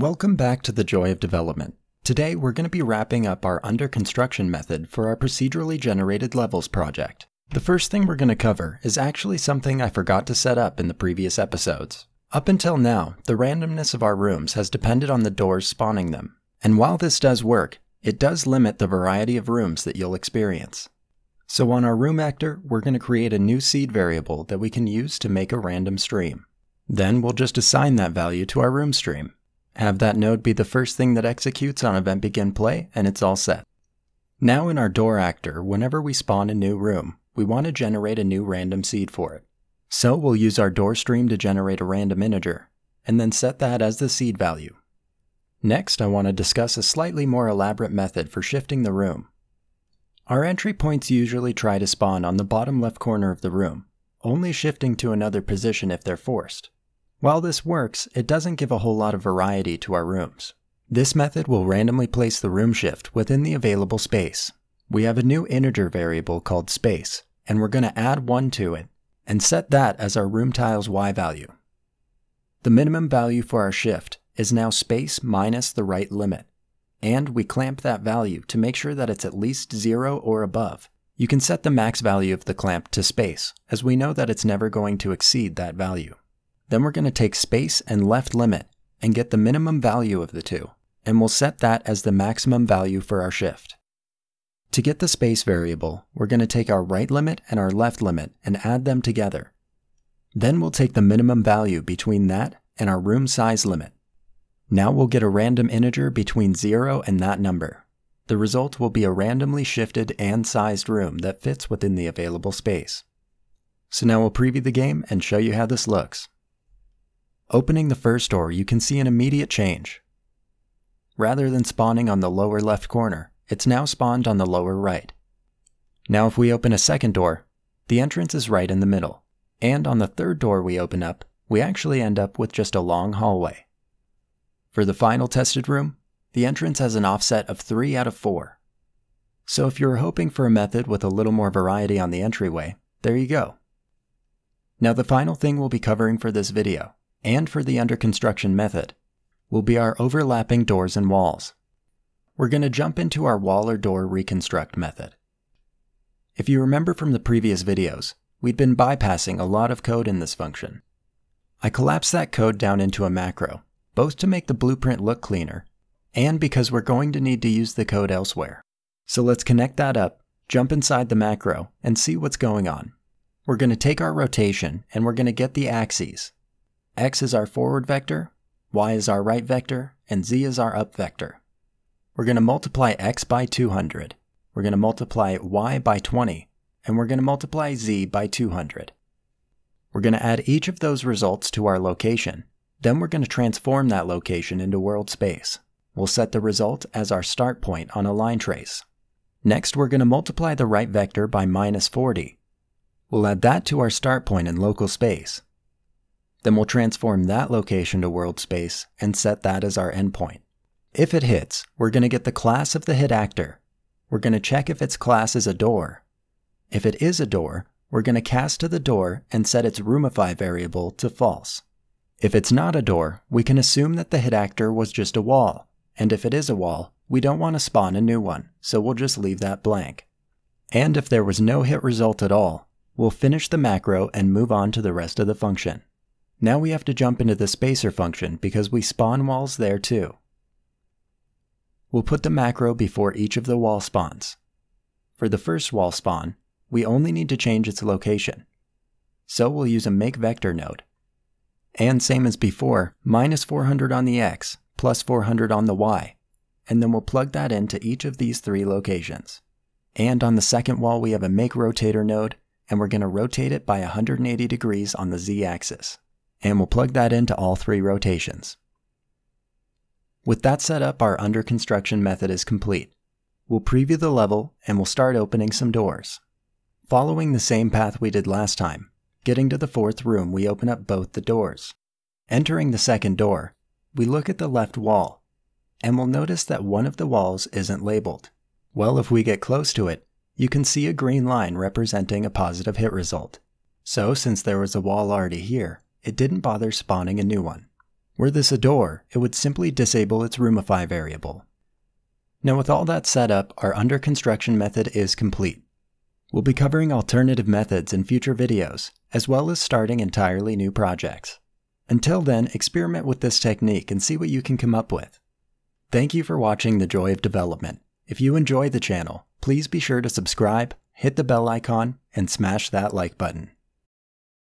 Welcome back to the Joy of Development. Today we're going to be wrapping up our under construction method for our procedurally generated levels project. The first thing we're going to cover is actually something I forgot to set up in the previous episodes. Up until now, the randomness of our rooms has depended on the doors spawning them. And while this does work, it does limit the variety of rooms that you'll experience. So on our room actor, we're going to create a new seed variable that we can use to make a random stream. Then we'll just assign that value to our room stream. Have that node be the first thing that executes on event begin play, and it's all set. Now in our door actor, whenever we spawn a new room, we want to generate a new random seed for it. So we'll use our door stream to generate a random integer, and then set that as the seed value. Next, I want to discuss a slightly more elaborate method for shifting the room. Our entry points usually try to spawn on the bottom left corner of the room, only shifting to another position if they're forced. While this works, it doesn't give a whole lot of variety to our rooms. This method will randomly place the room shift within the available space. We have a new integer variable called space, and we're going to add 1 to it, and set that as our room tile's y value. The minimum value for our shift is now space minus the right limit, and we clamp that value to make sure that it's at least 0 or above. You can set the max value of the clamp to space, as we know that it's never going to exceed that value. Then we're going to take space and left limit and get the minimum value of the two, and we'll set that as the maximum value for our shift. To get the space variable, we're going to take our right limit and our left limit and add them together. Then we'll take the minimum value between that and our room size limit. Now we'll get a random integer between 0 and that number. The result will be a randomly shifted and sized room that fits within the available space. So now we'll preview the game and show you how this looks. Opening the first door, you can see an immediate change. Rather than spawning on the lower left corner, it's now spawned on the lower right. Now if we open a second door, the entrance is right in the middle. And on the third door we open up, we actually end up with just a long hallway. For the final tested room, the entrance has an offset of 3 out of 4. So if you're hoping for a method with a little more variety on the entryway, there you go. Now the final thing we'll be covering for this video and for the under construction method will be our overlapping doors and walls. We're going to jump into our wall or door reconstruct method. If you remember from the previous videos, we'd been bypassing a lot of code in this function. I collapsed that code down into a macro, both to make the blueprint look cleaner, and because we're going to need to use the code elsewhere. So let's connect that up, jump inside the macro, and see what's going on. We're going to take our rotation and we're going to get the axes, x is our forward vector, y is our right vector, and z is our up vector. We're going to multiply x by 200. We're going to multiply y by 20, and we're going to multiply z by 200. We're going to add each of those results to our location. Then we're going to transform that location into world space. We'll set the result as our start point on a line trace. Next, we're going to multiply the right vector by minus 40. We'll add that to our start point in local space. Then we'll transform that location to world space and set that as our endpoint. If it hits, we're going to get the class of the hit actor. We're going to check if its class is a door. If it is a door, we're going to cast to the door and set its roomify variable to false. If it's not a door, we can assume that the hit actor was just a wall, and if it is a wall, we don't want to spawn a new one, so we'll just leave that blank. And if there was no hit result at all, we'll finish the macro and move on to the rest of the function. Now we have to jump into the spacer function because we spawn walls there too. We'll put the macro before each of the wall spawns. For the first wall spawn, we only need to change its location. So we'll use a make vector node. And same as before, minus 400 on the x, plus 400 on the y. And then we'll plug that into each of these three locations. And on the second wall, we have a make rotator node, and we're going to rotate it by 180 degrees on the z-axis and we'll plug that into all three rotations. With that set up, our under construction method is complete. We'll preview the level and we'll start opening some doors. Following the same path we did last time, getting to the fourth room, we open up both the doors. Entering the second door, we look at the left wall, and we'll notice that one of the walls isn't labeled. Well, if we get close to it, you can see a green line representing a positive hit result. So since there was a wall already here, it didn't bother spawning a new one. Were this a door, it would simply disable its Roomify variable. Now with all that set up, our under construction method is complete. We'll be covering alternative methods in future videos, as well as starting entirely new projects. Until then, experiment with this technique and see what you can come up with. Thank you for watching The Joy of Development. If you enjoy the channel, please be sure to subscribe, hit the bell icon, and smash that like button.